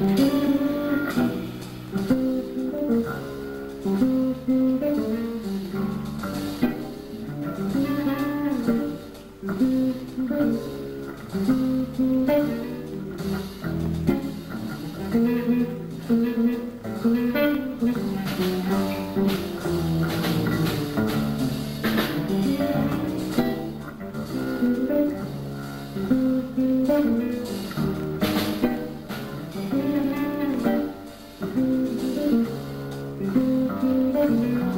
Mm-hmm. Música